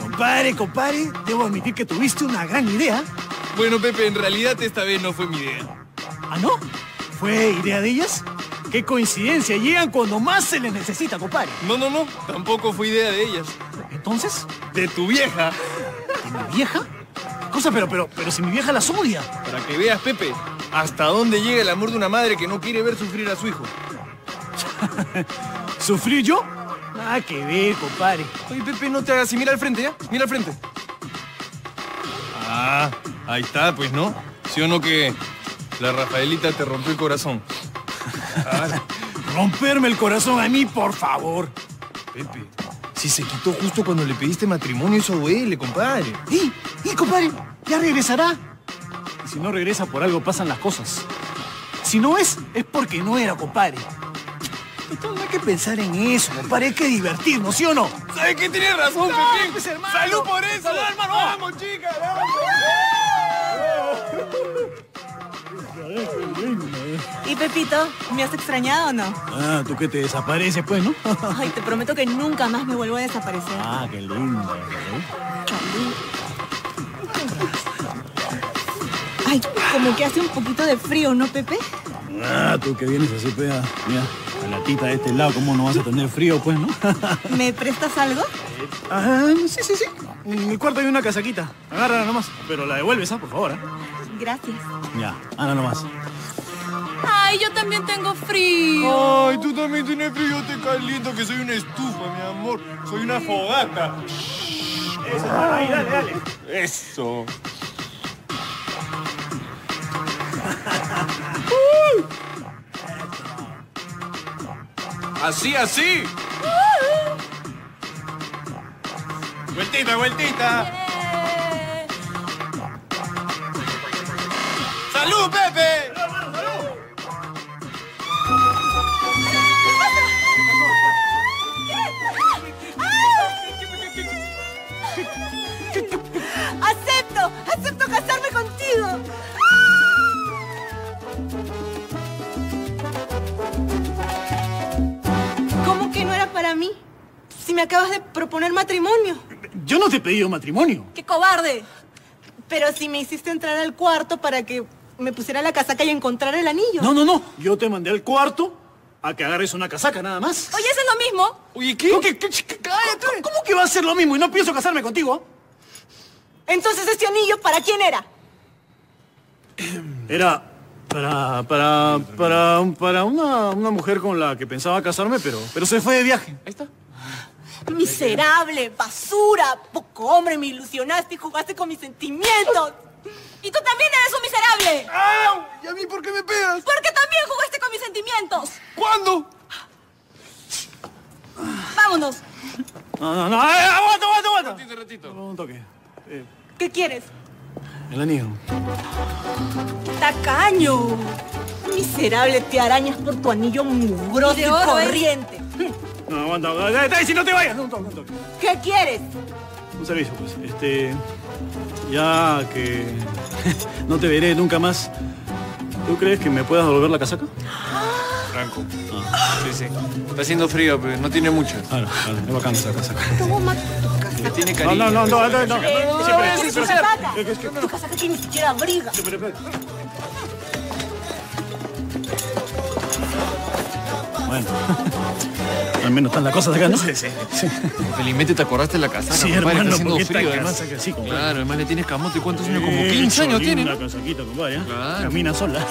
compadre, compadre, debo admitir que tuviste una gran idea. Bueno, Pepe, en realidad esta vez no fue mi idea. ¿Ah, no? ¿Fue idea de ellas? ¡Qué coincidencia! Llegan cuando más se les necesita, compadre. No, no, no. Tampoco fue idea de ellas. ¿Entonces? De tu vieja. ¿De mi vieja? ¿Qué cosa? Pero, pero, pero si mi vieja la odia. Para que veas, Pepe, hasta dónde llega el amor de una madre que no quiere ver sufrir a su hijo. ¿Sufrir yo? Nada que ver, compadre. Oye, Pepe, no te hagas así. Mira al frente, ¿ya? Mira al frente. Ah, ahí está, pues, ¿no? ¿Sí o no que la Rafaelita te rompió el corazón? Romperme el corazón a mí, por favor. Pepe, si se quitó justo cuando le pediste matrimonio, eso duele, compadre. ¿Y? ¿Y, compadre? ¿Ya regresará? Y si no regresa, por algo pasan las cosas. Si no es, es porque no era, compadre. No hay que pensar en eso, compadre. Hay que divertirnos, ¿sí o no? ¿Sabes qué? Tienes razón, No, Pepe. pues, hermano. ¡Salud por eso! ¡Salud, hermano! ¡Vamos, chicas! ¿Y Pepito? ¿Me has extrañado o no? Ah, tú que te desapareces, pues, ¿no? Ay, te prometo que nunca más me vuelvo a desaparecer. ah, qué lindo. Ay, como que hace un poquito de frío, ¿no, Pepe? Ah, tú que vienes así, pega. Mira, la latita de este lado, ¿cómo no vas a tener frío, pues, no? ¿Me prestas algo? ah, sí, sí, sí. En mi cuarto hay una casaquita. Agárrala nomás. Pero la devuelves, ¿ah? Por favor, ¿ah? Gracias. Ya, anda nomás. Ay, yo también tengo frío. Ay, tú también tienes frío, te caliento, que soy una estufa, mi amor. Soy una fogata. Eso, dale, dale. Eso. Así, así. Vueltita, vueltita. ¡Salud, Pepe! Me acabas de proponer matrimonio. Yo no te he pedido matrimonio. ¡Qué cobarde! Pero si me hiciste entrar al cuarto para que me pusiera la casaca y encontrar el anillo. No, no, no. Yo te mandé al cuarto a que agarres una casaca nada más. Oye, eso es lo mismo. Oye, ¿qué? ¿Cómo que, qué- qué- cállate? ¿Cómo, cómo que va a ser lo mismo y no pienso casarme contigo? Entonces, ¿este anillo para quién era? Era para, para, para, para una, una mujer con la que pensaba casarme, pero, pero se fue de viaje. Ahí está. Miserable, basura, poco hombre, me ilusionaste y jugaste con mis sentimientos. Y tú también eres un miserable. ¡Au! ¿Y a mí por qué me pegas? Porque también jugaste con mis sentimientos. ¿Cuándo? Vámonos. No, no, no. ¡Ay, aguanta, aguanta, aguanta! Ratito, ratito. Un toque. Eh, ¿Qué quieres? el anillo. Tacaño. Miserable, te arañas por tu anillo mugroso y, corriente. No, aguanta, aguanta. Dale, si no te vayas. Un toque, un toque. ¿Qué quieres? Un servicio, pues. Este. Ya que no te veré nunca más. ¿Tú crees que me puedas devolver la casaca? Franco. Sí, sí. Está haciendo frío, pero no tiene mucho. Claro, claro, es bacán esa casaca. Toma tu casaca. Tiene No, cariño. no, no, no, no, no. Eh, no, tu casaca. que ni siquiera abriga. Pero, pero- Bueno, al menos están las cosas acá, ¿no? Sí, sí. Felizmente te acordaste de la casa. Sí, hermano, porque esta camasa que así, compadre. Claro, además le tienes camote. ¿Cuántos años? Como 15 años tiene. Una casaquita, compadre. ¿eh? Claro. Camina sola.